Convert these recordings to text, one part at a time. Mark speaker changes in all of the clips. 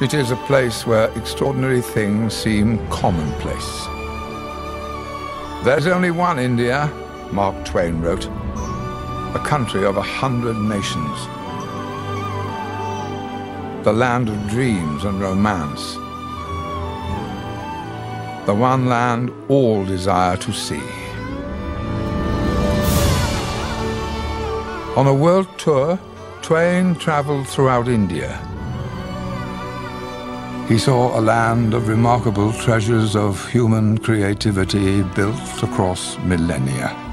Speaker 1: It is a place where extraordinary things seem commonplace. There's only one India, Mark Twain wrote, a country of a hundred nations. The land of dreams and romance. The one land all desire to see. On a world tour, Twain traveled throughout India. He saw a land of remarkable treasures of human creativity built across millennia.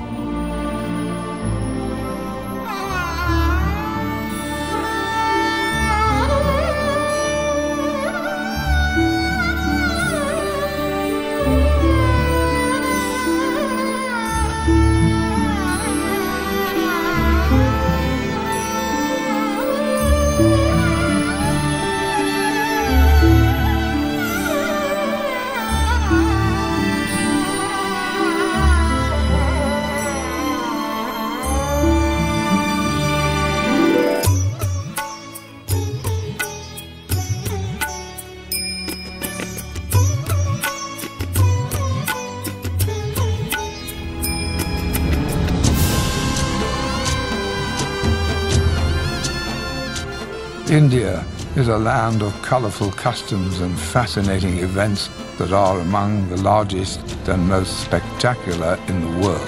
Speaker 1: India is a land of colorful customs and fascinating events that are among the largest and most spectacular in the world.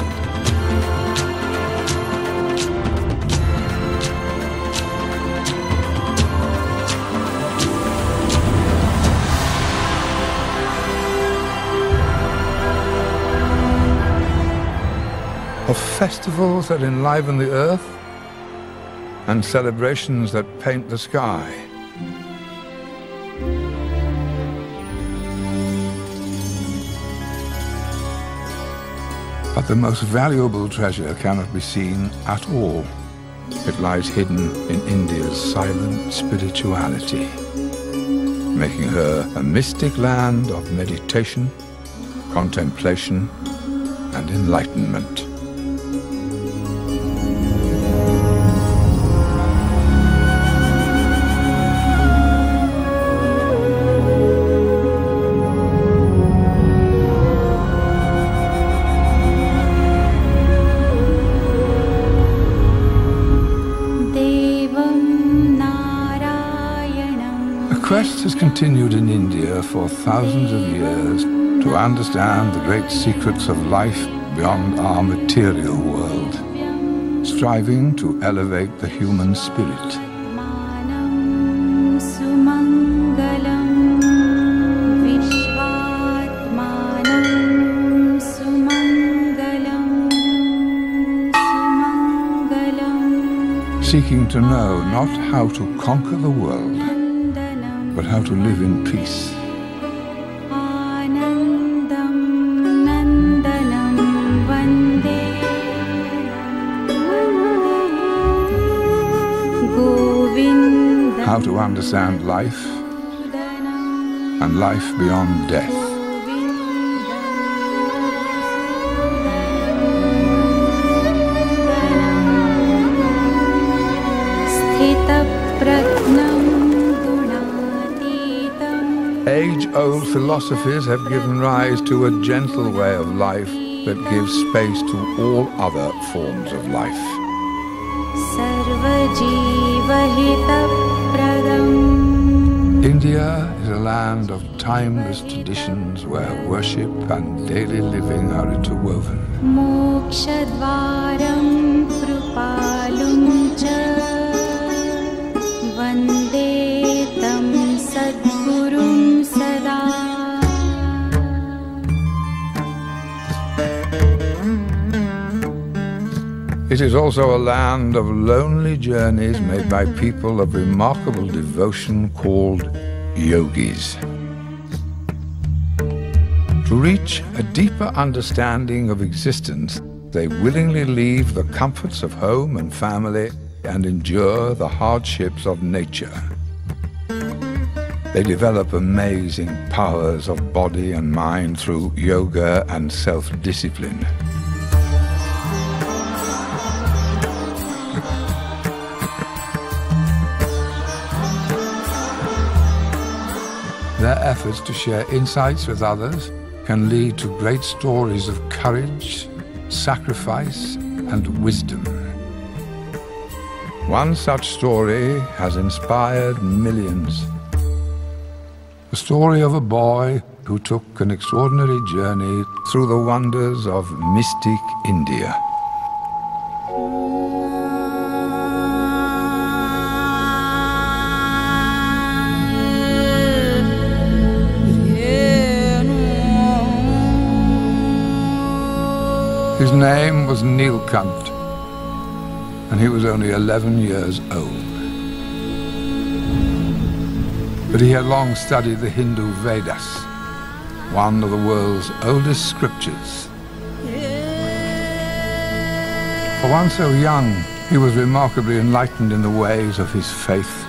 Speaker 1: Of festivals that enliven the earth and celebrations that paint the sky. But the most valuable treasure cannot be seen at all. It lies hidden in India's silent spirituality, making her a mystic land of meditation, contemplation, and enlightenment. Has continued in India for thousands of years to understand the great secrets of life beyond our material world, striving to elevate the human spirit. Seeking to know not how to conquer the world, but how to live in peace. How to understand life and life beyond death. Age-old philosophies have given rise to a gentle way of life that gives space to all other forms of life. India is a land of timeless traditions where worship and daily living are interwoven. It is also a land of lonely journeys made by people of remarkable devotion called yogis. To reach a deeper understanding of existence, they willingly leave the comforts of home and family and endure the hardships of nature. They develop amazing powers of body and mind through yoga and self-discipline. Efforts to share insights with others can lead to great stories of courage, sacrifice, and wisdom. One such story has inspired millions. The story of a boy who took an extraordinary journey through the wonders of mystic India. Name was Nilkant, and he was only 11 years old. But he had long studied the Hindu Vedas, one of the world's oldest scriptures. For one so young, he was remarkably enlightened in the ways of his faith.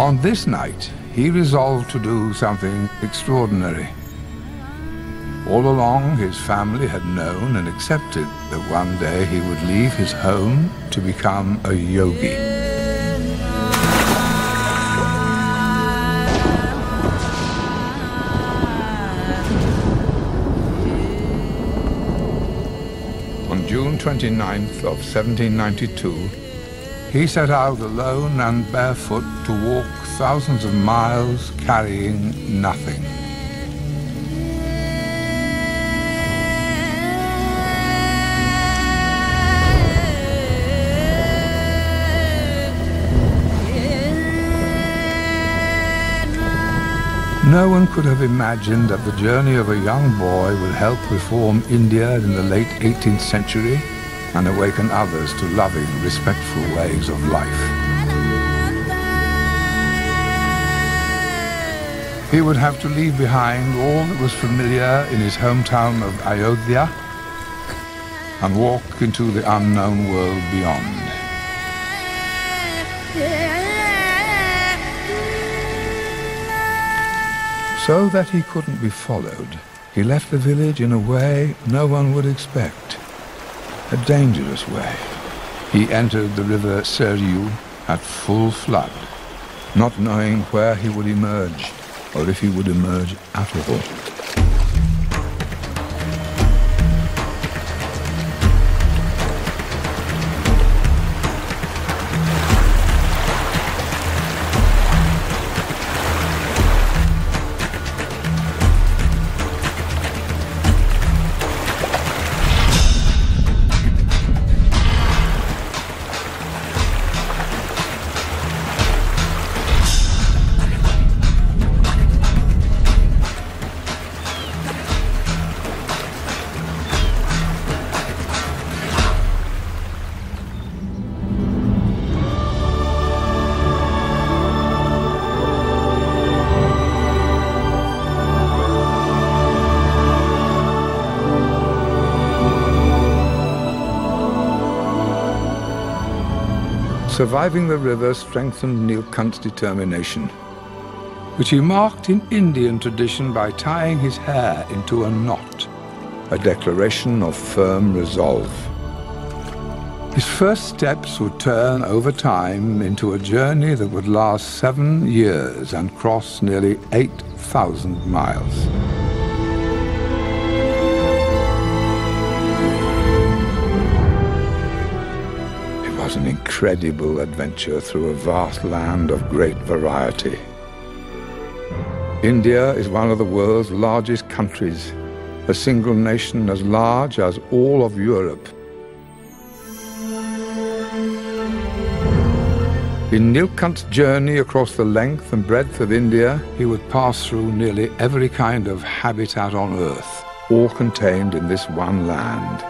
Speaker 1: On this night, he resolved to do something extraordinary. All along, his family had known and accepted that one day he would leave his home to become a yogi. On June 29th of 1792, he set out alone and barefoot to walk thousands of miles carrying nothing. No one could have imagined that the journey of a young boy would help reform India in the late 18th century and awaken others to loving, respectful ways of life. He would have to leave behind all that was familiar in his hometown of Ayodhya and walk into the unknown world beyond. So that he couldn't be followed, he left the village in a way no one would expect a dangerous way. He entered the river Saryu at full flood, not knowing where he would emerge or if he would emerge at all. Surviving the river strengthened Neil Nilkant's determination, which he marked in Indian tradition by tying his hair into a knot, a declaration of firm resolve. His first steps would turn over time into a journey that would last seven years and cross nearly 8,000 miles. Was an incredible adventure through a vast land of great variety. India is one of the world's largest countries, a single nation as large as all of Europe. In Nilkant's journey across the length and breadth of India, he would pass through nearly every kind of habitat on Earth, all contained in this one land.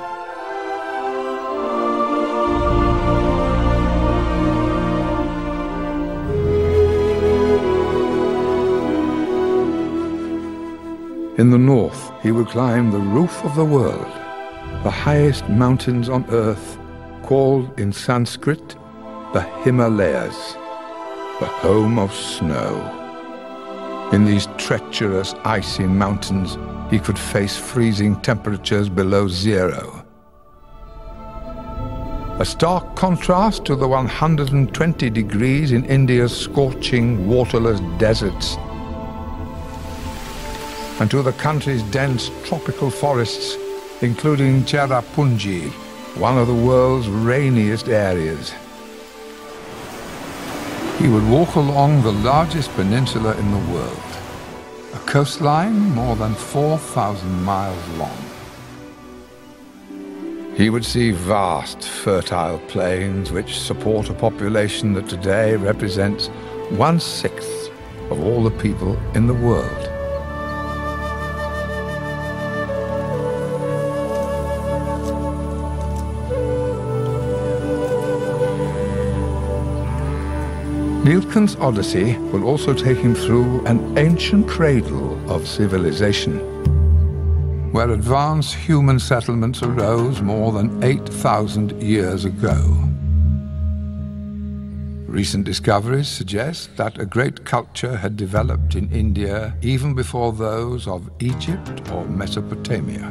Speaker 1: In the north, he would climb the roof of the world, the highest mountains on earth, called in Sanskrit the Himalayas, the home of snow. In these treacherous, icy mountains, he could face freezing temperatures below zero. a stark contrast to the 120 degrees in India's scorching, waterless deserts, and to the country's dense tropical forests, including Cherrapunji, one of the world's rainiest areas. He would walk along the largest peninsula in the world, a coastline more than 4,000 miles long. He would see vast, fertile plains which support a population that today represents one-sixth of all the people in the world. Nilkant's Odyssey will also take him through an ancient cradle of civilization, where advanced human settlements arose more than 8,000 years ago. Recent discoveries suggest that a great culture had developed in India even before those of Egypt or Mesopotamia.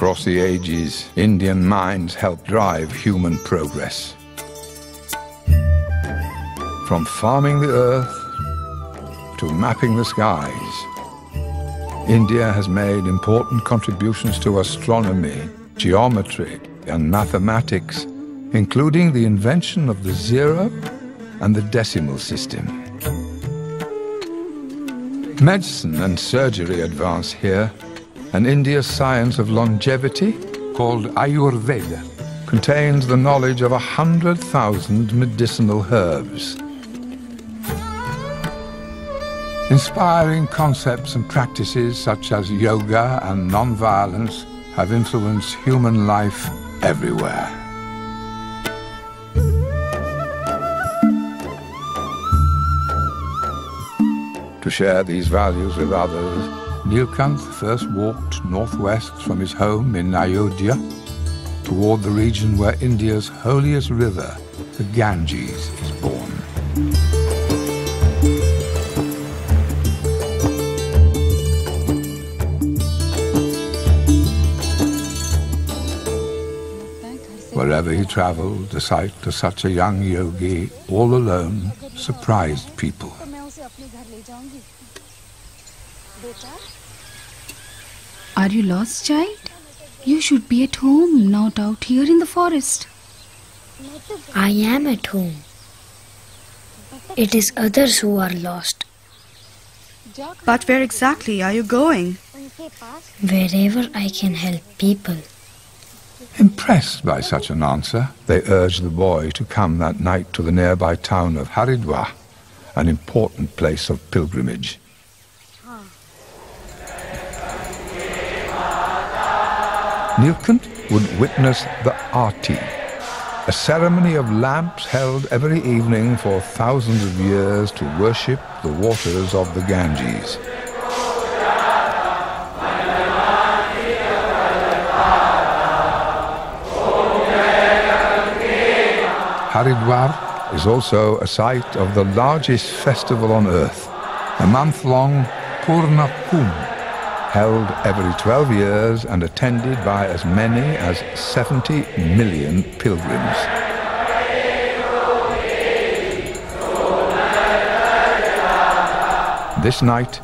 Speaker 1: Across the ages, Indian minds helped drive human progress. From farming the earth to mapping the skies, India has made important contributions to astronomy, geometry, and mathematics, including the invention of the zero and the decimal system. Medicine and surgery advance here, and India's science of longevity, called Ayurveda, contains the knowledge of a hundred thousand medicinal herbs. Inspiring concepts and practices such as yoga and non-violence have influenced human life everywhere. To share these values with others, Nilkant first walked northwest from his home in Ayodhya toward the region where India's holiest river, the Ganges, is born. Wherever he traveled, the sight of such a young yogi, all alone, surprised people.
Speaker 2: Are you lost, child? You should be at home, not out here in the forest.
Speaker 3: I am at home. It is others who are lost.
Speaker 4: But where exactly are you going?
Speaker 3: Wherever I can help people.
Speaker 1: Impressed by such an answer, they urged the boy to come that night to the nearby town of Haridwar, an important place of pilgrimage. Nilkant would witness the Aarti, a ceremony of lamps held every evening for thousands of years to worship the waters of the Ganges. Haridwar is also a site of the largest festival on earth, a month-long Purna Kumbh, held every 12 years and attended by as many as 70 million pilgrims. This night,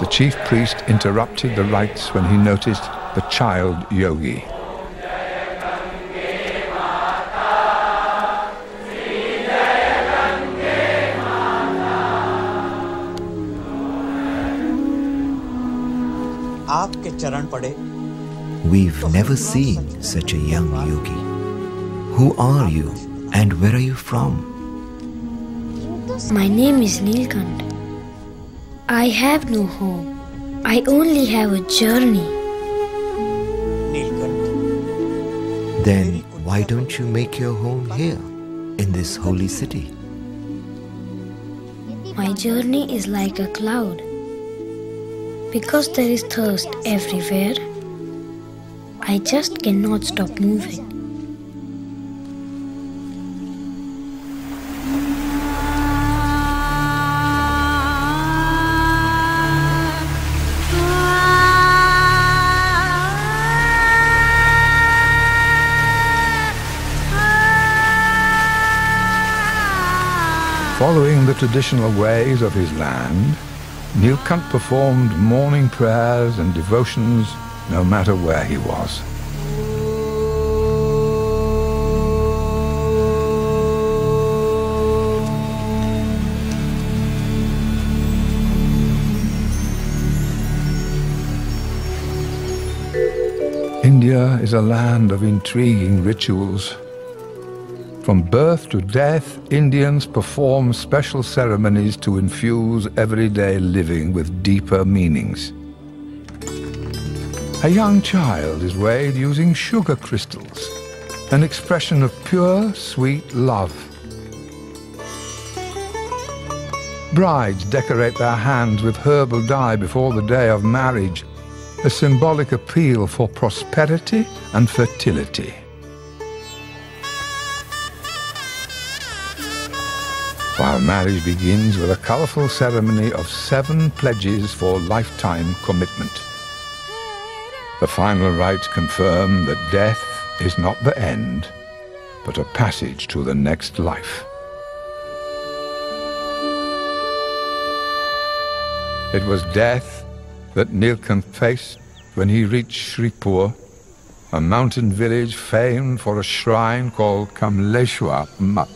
Speaker 1: the chief priest interrupted the rites when he noticed the child yogi.
Speaker 5: We've never seen such a young yogi. Who are you and where are you from?
Speaker 3: My name is Nilkant. I have no home. I only have a journey.
Speaker 5: Then why don't you make your home here, in this holy city?
Speaker 3: My journey is like a cloud. Because there is thirst everywhere, I just cannot stop moving.
Speaker 1: Following the traditional ways of his land, Nilkant performed morning prayers and devotions no matter where he was. India is a land of intriguing rituals. From birth to death, Indians perform special ceremonies to infuse everyday living with deeper meanings. A young child is weighed using sugar crystals, an expression of pure, sweet love. Brides decorate their hands with herbal dye before the day of marriage a symbolic appeal for prosperity and fertility. While marriage begins with a colourful ceremony of seven pledges for lifetime commitment. The final rites confirm that death is not the end, but a passage to the next life. It was death that Nilkant faced when he reached Shripur, a mountain village famed for a shrine called Kamleshwar Mat.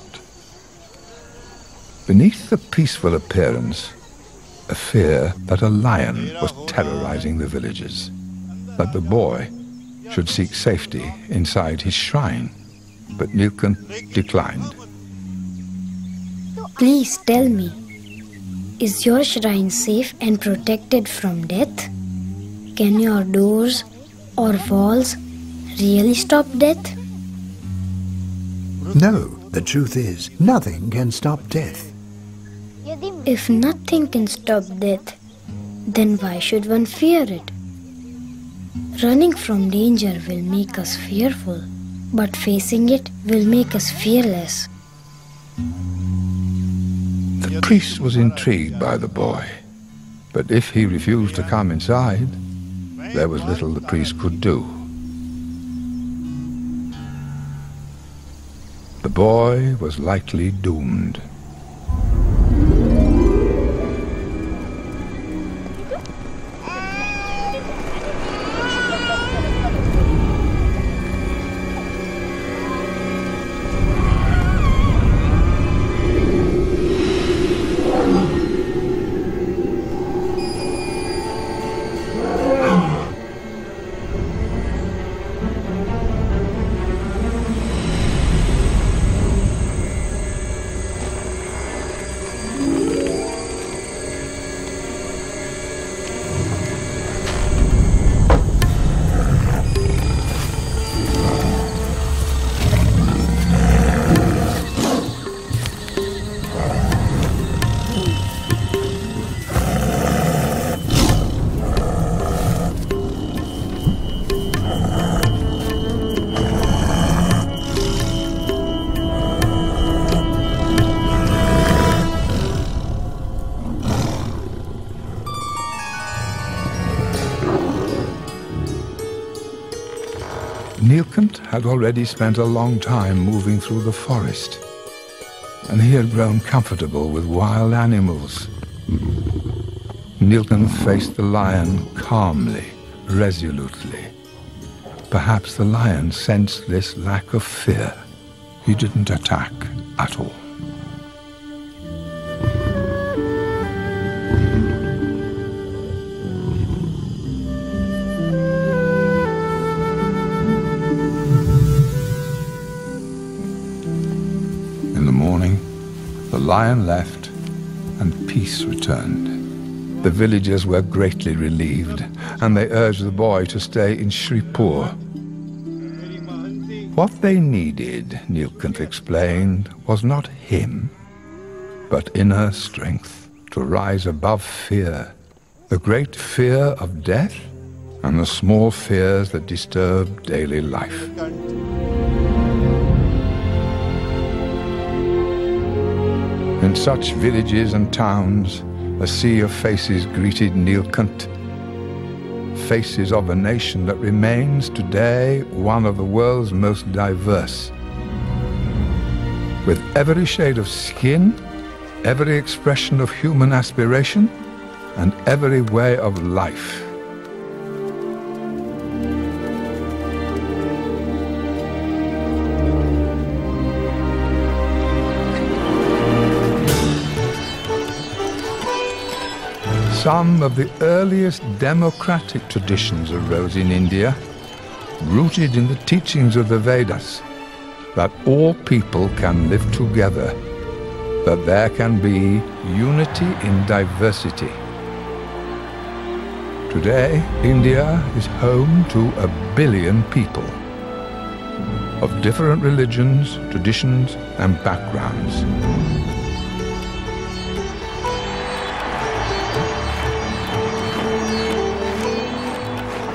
Speaker 1: Beneath the peaceful appearance, a fear that a lion was terrorizing the villagers, that the boy should seek safety inside his shrine, but Nilkant declined.
Speaker 3: Please tell me, is your shrine safe and protected from death? Can your doors or walls really stop death?
Speaker 6: No, the truth is, nothing can stop death.
Speaker 3: If nothing can stop death, then why should one fear it? Running from danger will make us fearful, but facing it will make us fearless.
Speaker 1: The priest was intrigued by the boy, but if he refused to come inside, there was little the priest could do. The boy was likely doomed. Had already spent a long time moving through the forest, and he had grown comfortable with wild animals. Nilkant faced the lion calmly, resolutely. Perhaps the lion sensed this lack of fear. He didn't attack at all. Lion left and peace returned. The villagers were greatly relieved, and they urged the boy to stay in Shripur. What they needed, Nilkant explained, was not him, but inner strength to rise above fear, the great fear of death and the small fears that disturb daily life. In such villages and towns, a sea of faces greeted Nilkant. Faces of a nation that remains today one of the world's most diverse. With every shade of skin every expression of human aspiration and every way of life. Some of the earliest democratic traditions arose in India, rooted in the teachings of the Vedas, that all people can live together, that there can be unity in diversity. Today, India is home to a billion people of different religions, traditions, and backgrounds.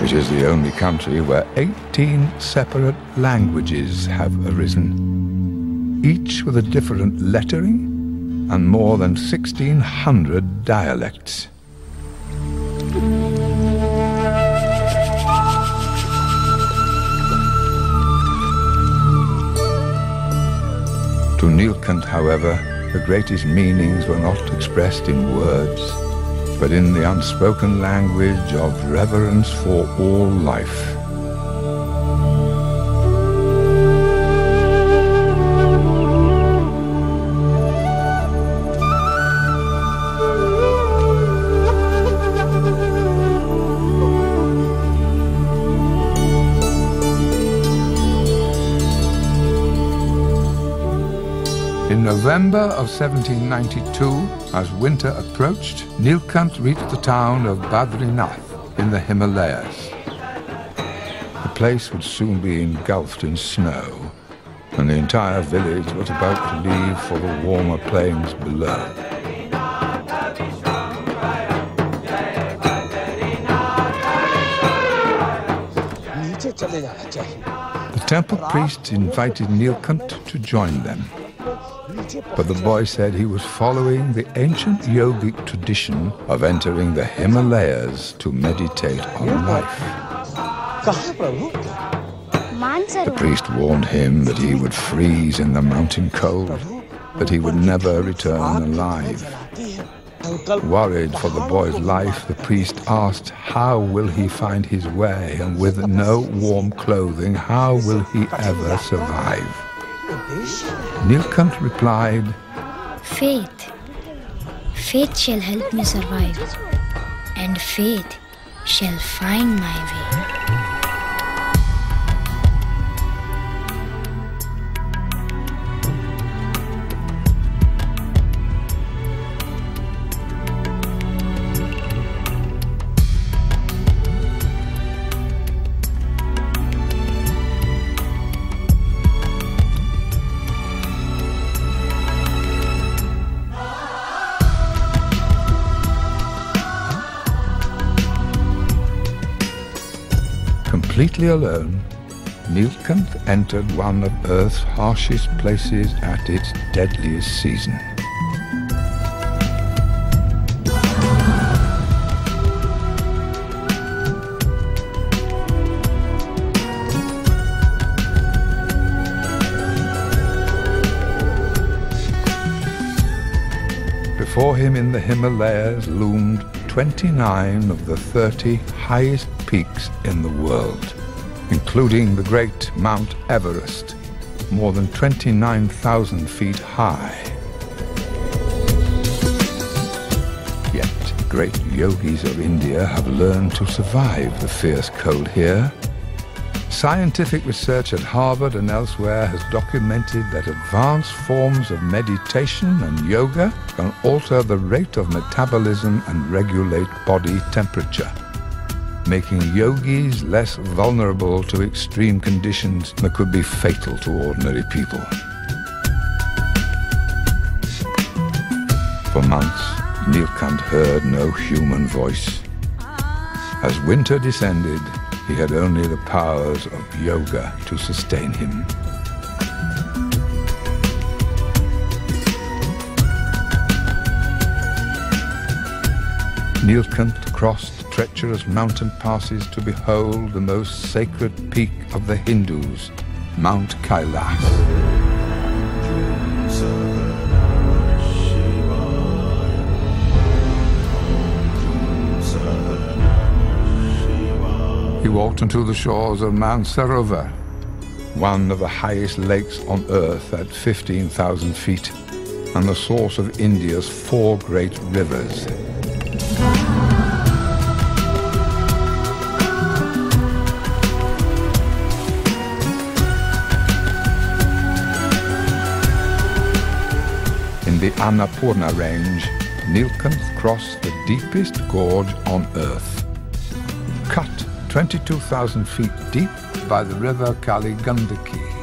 Speaker 1: It is the only country where 18 separate languages have arisen, each with a different lettering and more than 1,600 dialects. To Nilkant, however, the greatest meanings were not expressed in words, but in the unspoken language of reverence for all life. In November of 1792, as winter approached, Nilkant reached the town of Badrinath in the Himalayas. The place would soon be engulfed in snow, and the entire village was about to leave for the warmer plains below. The temple priest invited Nilkant to join them. But the boy said he was following the ancient yogic tradition of entering the Himalayas to meditate on life. The priest warned him that he would freeze in the mountain cold, that he would never return alive. Worried for the boy's life, the priest asked, how will he find his way? And with no warm clothing, how will he ever survive? Nilkant replied,
Speaker 3: Faith. Faith shall help me survive, and faith shall find my way.
Speaker 1: Completely alone, Nilkant entered one of Earth's harshest places at its deadliest season. Before him in the Himalayas loomed 29 of the 30 highest peaks in the world, including the great Mount Everest, more than 29,000 feet high. Yet, great yogis of India have learned to survive the fierce cold here. Scientific research at Harvard and elsewhere has documented that advanced forms of meditation and yoga can alter the rate of metabolism and regulate body temperature, making yogis less vulnerable to extreme conditions that could be fatal to ordinary people. For months, Nilkant heard no human voice. As winter descended, he had only the powers of yoga to sustain him. Nilkant crossed treacherous mountain passes to behold the most sacred peak of the Hindus, Mount Kailash. He walked until the shores of Mansarovar, one of the highest lakes on earth at 15,000 feet, and the source of India's four great rivers. The Annapurna range, Nilkanth crossed the deepest gorge on earth. Cut 22,000 feet deep by the river Kaligandaki.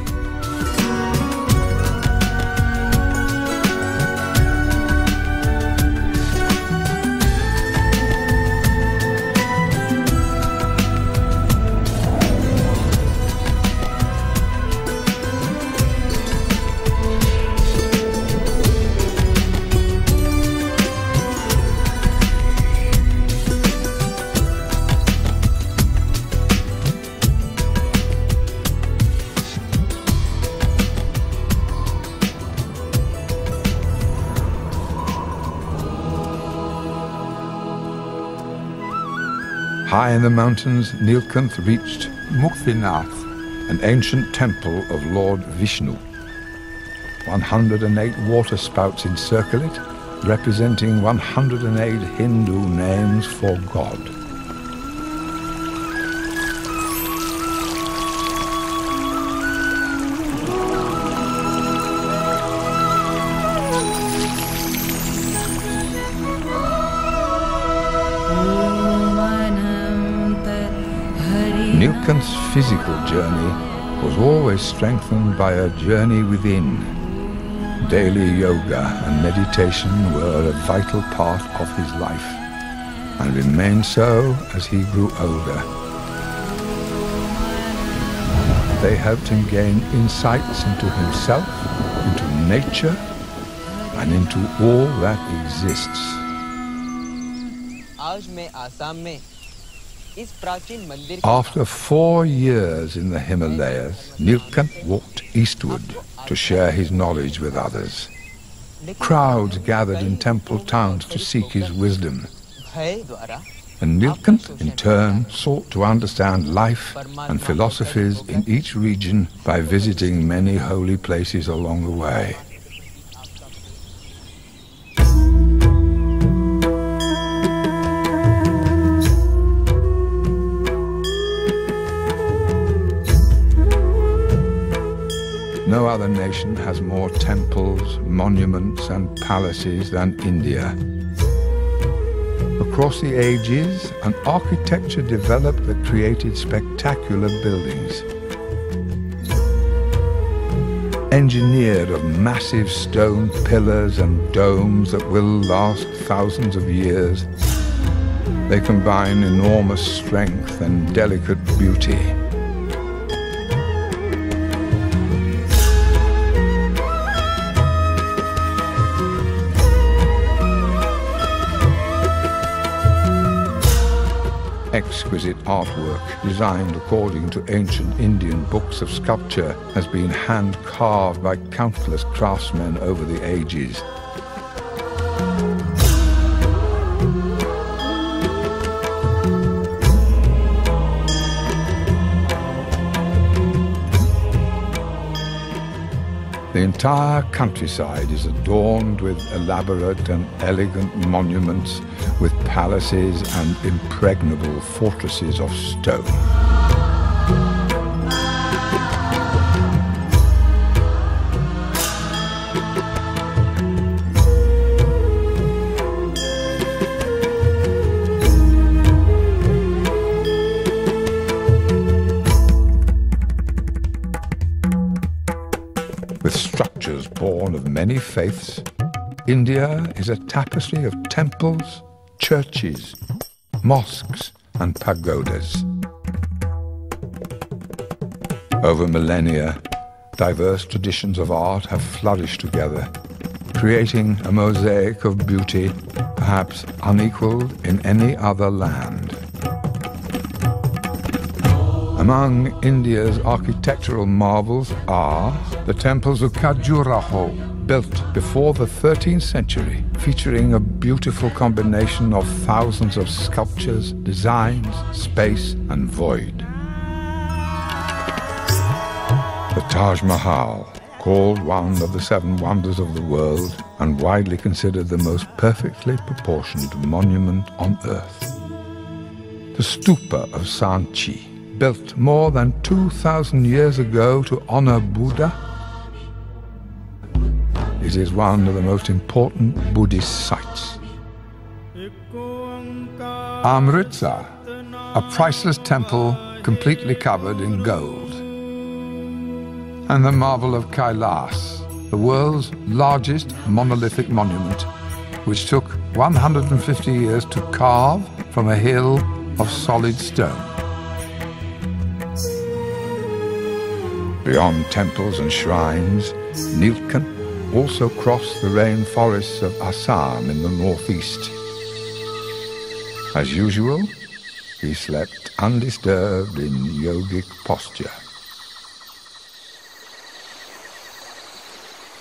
Speaker 1: High in the mountains, Nilkanth reached Muktinath, an ancient temple of Lord Vishnu. 108 water spouts encircle it, representing 108 Hindu names for God. Nilkanth's physical journey was always strengthened by a journey within. Daily yoga and meditation were a vital part of his life and remained so as he grew older. They helped him gain insights into himself, into nature, and into all that exists.
Speaker 7: आज मैं आसाम में
Speaker 1: after four years in the Himalayas, Nilkant walked eastward to share his knowledge with others. Crowds gathered in temple towns to seek his wisdom. And Nilkant, in turn, sought to understand life and philosophies in each region by visiting many holy places along the way. No other nation has more temples, monuments, and palaces than India. Across the ages, an architecture developed that created spectacular buildings. Engineered of massive stone pillars and domes that will last thousands of years, they combine enormous strength and delicate beauty. Exquisite artwork, designed according to ancient Indian books of sculpture, has been hand carved by countless craftsmen over the ages. The entire countryside is adorned with elaborate and elegant monuments with palaces and impregnable fortresses of stone. With structures born of many faiths, India is a tapestry of temples, churches, mosques, and pagodas. Over millennia, diverse traditions of art have flourished together, creating a mosaic of beauty perhaps unequaled in any other land. Among India's architectural marvels are the temples of Khajuraho, built before the 13th century, featuring a beautiful combination of thousands of sculptures, designs, space, and void. The Taj Mahal, called one of the seven wonders of the world and widely considered the most perfectly proportioned monument on earth. The Stupa of Sanchi, built more than 2,000 years ago to honor Buddha, it is one of the most important Buddhist sites. Amritsar, a priceless temple completely covered in gold. And the marvel of Kailas, the world's largest monolithic monument, which took 150 years to carve from a hill of solid stone. Beyond temples and shrines, Nilkant also crossed the rainforests of Assam in the northeast. As usual, he slept undisturbed in yogic posture.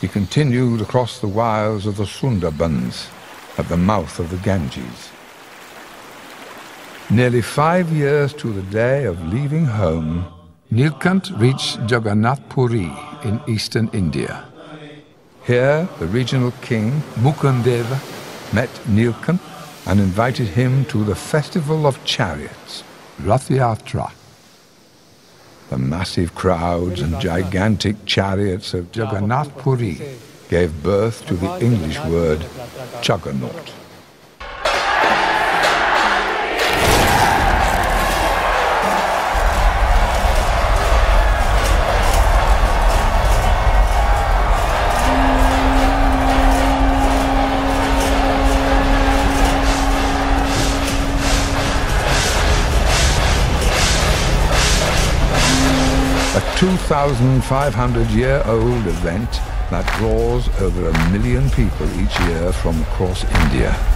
Speaker 1: He continued across the wilds of the Sundarbans at the mouth of the Ganges. Nearly five years to the day of leaving home, Nilkant reached Jagannath Puri in eastern India. Here, the regional king, Mukundeva, met Nilkant and invited him to the festival of chariots, Rath Yatra. The massive crowds and gigantic chariots of Jagannath Puri gave birth to the English word juggernaut. 2,500 year old event that draws over a million people each year from across India.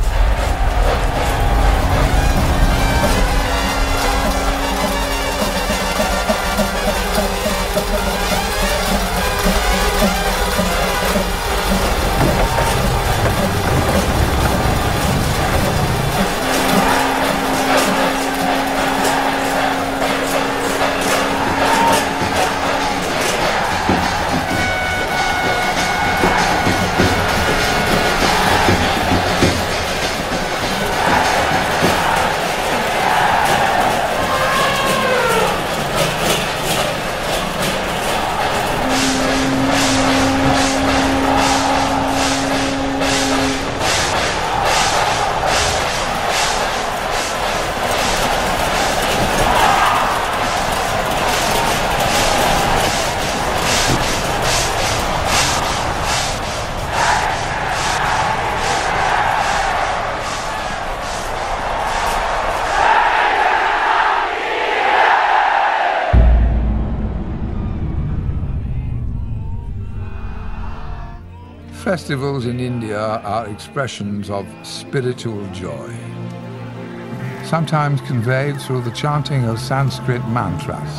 Speaker 1: Festivals in India are expressions of spiritual joy, sometimes conveyed through the chanting of Sanskrit mantras.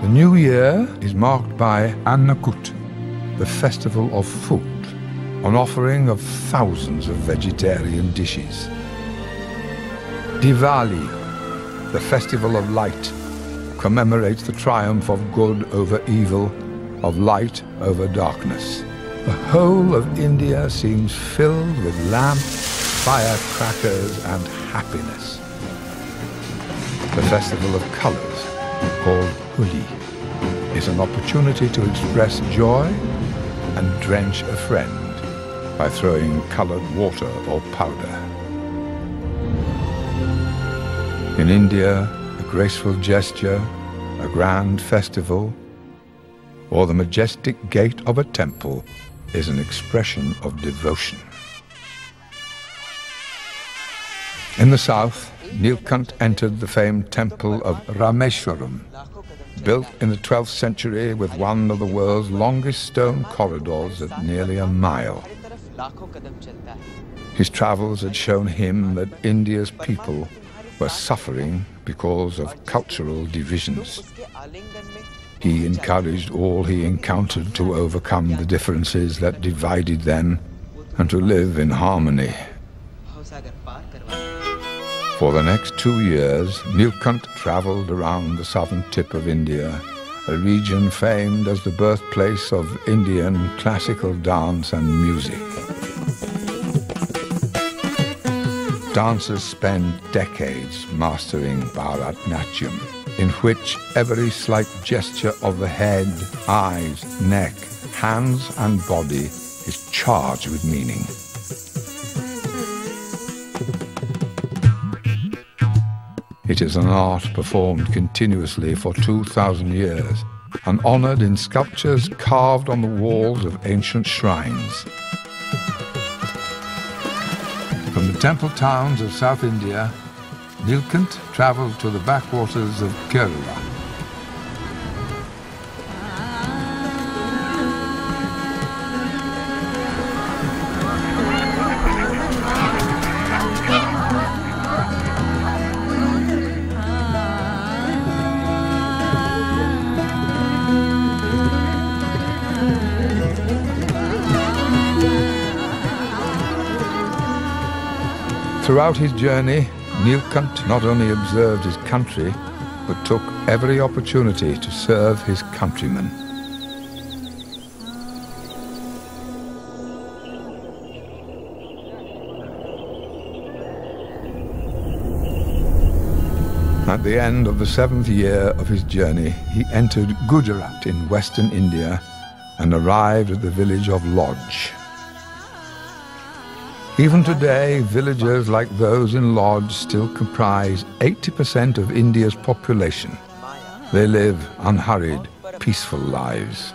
Speaker 1: The new year is marked by Annakut, the festival of food, an offering of thousands of vegetarian dishes. Diwali, the festival of light, commemorates the triumph of good over evil, of light over darkness. The whole of India seems filled with lamps, firecrackers, and happiness. The festival of colors, called Holi, is an opportunity to express joy and drench a friend by throwing colored water or powder. In India, graceful gesture, a grand festival, or the majestic gate of a temple is an expression of devotion. In the south, Nilkant entered the famed temple of Rameshwaram, built in the 12th century with one of the world's longest stone corridors at nearly a mile. His travels had shown him that India's people were suffering because of cultural divisions. He encouraged all he encountered to overcome the differences that divided them and to live in harmony. For the next two years, Nilkant traveled around the southern tip of India, a region famed as the birthplace of Indian classical dance and music. Dancers spend decades mastering Bharatnatyam, in which every slight gesture of the head, eyes, neck, hands and body is charged with meaning. It is an art performed continuously for 2,000 years and honored in sculptures carved on the walls of ancient shrines. Temple towns of South India, Nilkant traveled to the backwaters of Kerala. Throughout his journey, Nilkant not only observed his country, but took every opportunity to serve his countrymen. At the end of the seventh year of his journey, he entered Gujarat in western India and arrived at the village of Loj. Even today, villages like those in Loj still comprise 80% of India's population. They live unhurried, peaceful lives.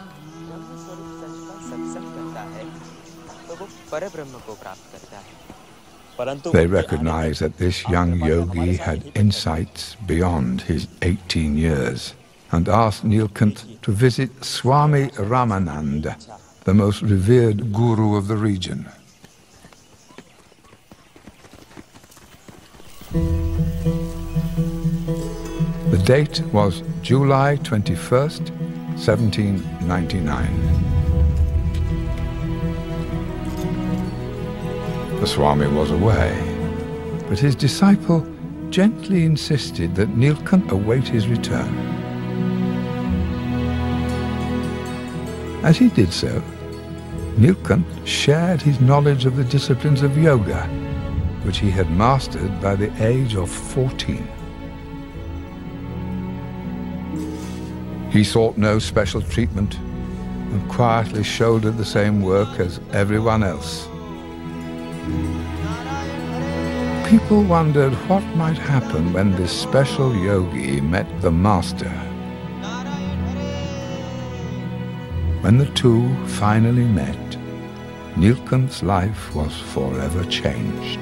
Speaker 1: They recognize that this young yogi had insights beyond his 18 years and asked Nilkant to visit Swami Ramananda, the most revered guru of the region. The date was July 21st, 1799. The Swami was away, but his disciple gently insisted that Nilkant await his return. As he did so, Nilkant shared his knowledge of the disciplines of yoga which he had mastered by the age of 14. He sought no special treatment and quietly shouldered the same work as everyone else. People wondered what might happen when this special yogi met the master. When the two finally met, Nilkant's life was forever changed.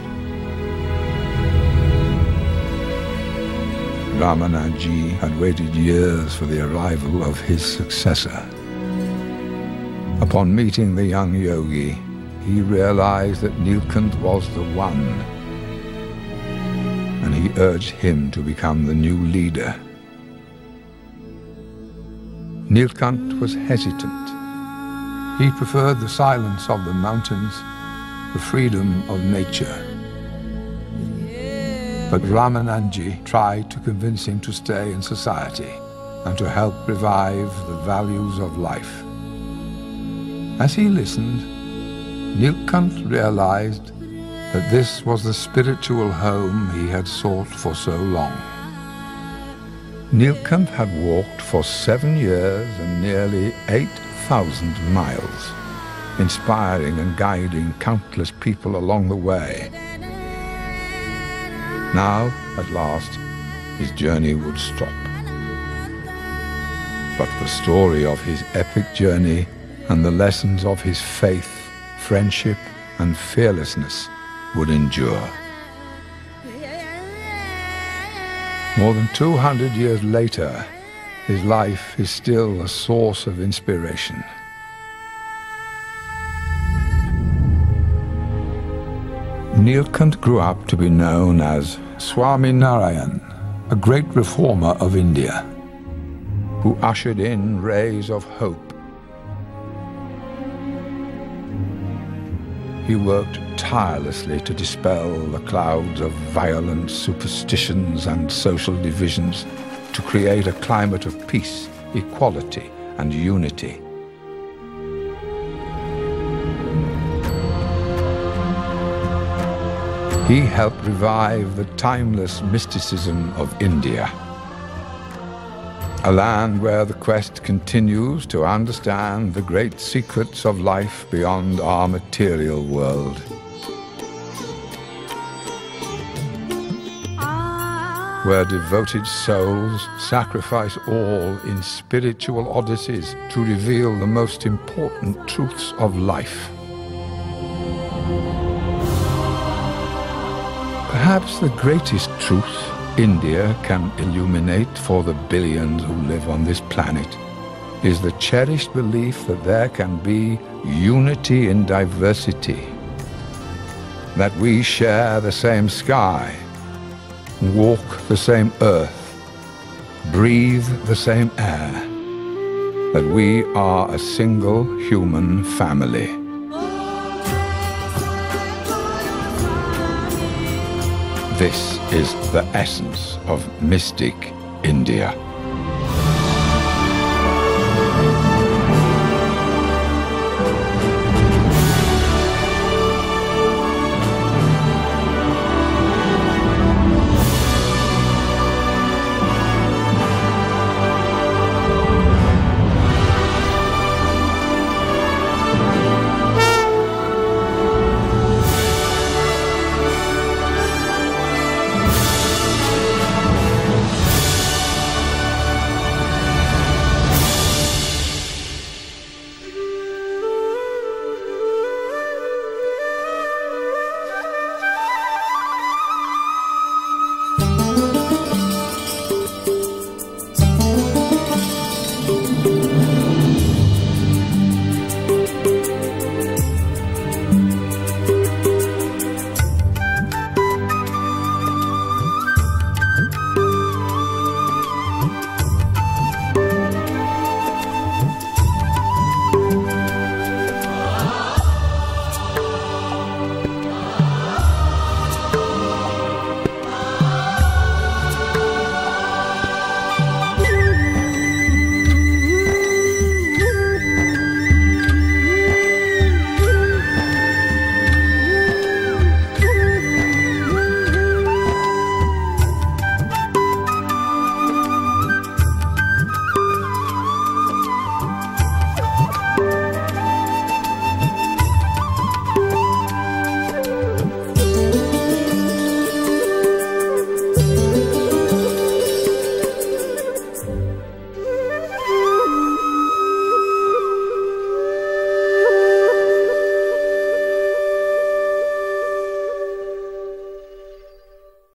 Speaker 1: Ramananji had waited years for the arrival of his successor. Upon meeting the young yogi, he realized that Nilkant was the one, and he urged him to become the new leader. Nilkant was hesitant. He preferred the silence of the mountains, the freedom of nature. But Ramananji tried to convince him to stay in society and to help revive the values of life. As he listened, Nilkant realized that this was the spiritual home he had sought for so long. Nilkant had walked for seven years and nearly 8,000 miles, inspiring and guiding countless people along the way now, at last, his journey would stop. But the story of his epic journey and the lessons of his faith, friendship, and fearlessness would endure. More than 200 years later, his life is still a source of inspiration. Nilkant grew up to be known as Swami Narayan, a great reformer of India. who ushered in rays of hope. He worked tirelessly to dispel the clouds of violent superstitions and social divisions, to create a climate of peace, equality, and unity. He helped revive the timeless mysticism of India, a land where the quest continues to understand the great secrets of life beyond our material world. Where devoted souls sacrifice all in spiritual odysseys to reveal the most important truths of life. Perhaps the greatest truth India can illuminate for the billions who live on this planet is the cherished belief that there can be unity in diversity, that we share the same sky, walk the same earth, breathe the same air, that we are a single human family. This is the essence of mystic India.